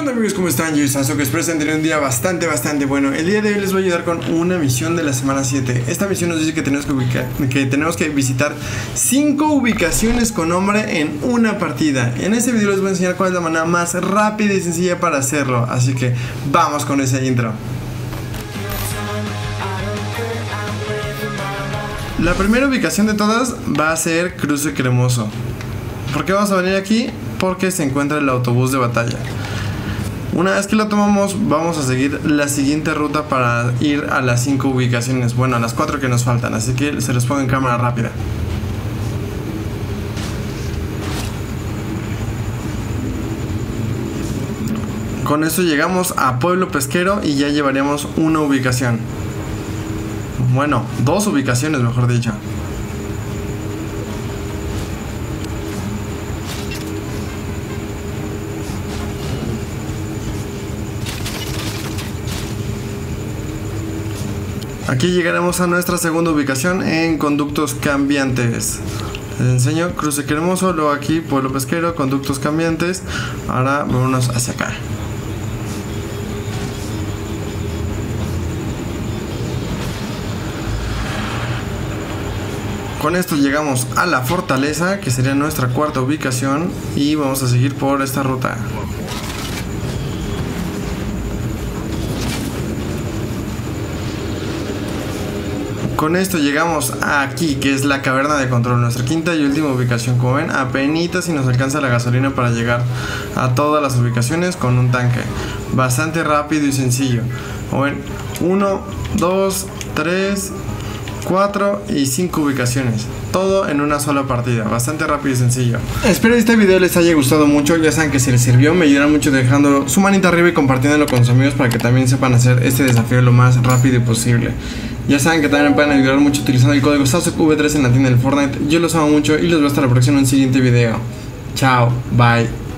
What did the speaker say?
onda amigos? ¿Cómo están? Yo soy que espero tener un día bastante, bastante bueno. El día de hoy les voy a ayudar con una misión de la semana 7. Esta misión nos dice que tenemos que, ubicar, que, tenemos que visitar 5 ubicaciones con nombre en una partida. En este video les voy a enseñar cuál es la manera más rápida y sencilla para hacerlo. Así que vamos con ese intro. La primera ubicación de todas va a ser Cruce Cremoso. ¿Por qué vamos a venir aquí? Porque se encuentra el autobús de batalla. Una vez que lo tomamos, vamos a seguir la siguiente ruta para ir a las 5 ubicaciones. Bueno, a las 4 que nos faltan. Así que se los pongo en cámara rápida. Con eso llegamos a Pueblo Pesquero y ya llevaríamos una ubicación. Bueno, dos ubicaciones, mejor dicho. Aquí llegaremos a nuestra segunda ubicación en conductos cambiantes. Les enseño cruce cremoso, luego aquí pueblo pesquero, conductos cambiantes. Ahora vámonos hacia acá. Con esto llegamos a la fortaleza, que sería nuestra cuarta ubicación, y vamos a seguir por esta ruta. Con esto llegamos aquí, que es la caverna de control, nuestra quinta y última ubicación. Como ven, apenas si nos alcanza la gasolina para llegar a todas las ubicaciones con un tanque. Bastante rápido y sencillo. Como ven, 1, 2, 3, 4 y 5 ubicaciones. Todo en una sola partida, bastante rápido y sencillo. Espero que este video les haya gustado mucho. Ya saben que si les sirvió, me ayudan mucho dejando su manita arriba y compartiéndolo con sus amigos para que también sepan hacer este desafío lo más rápido posible. Ya saben que también pueden ayudar mucho utilizando el código v 3 en la tienda del Fortnite. Yo los amo mucho y los veo hasta la próxima en un siguiente video. Chao, bye.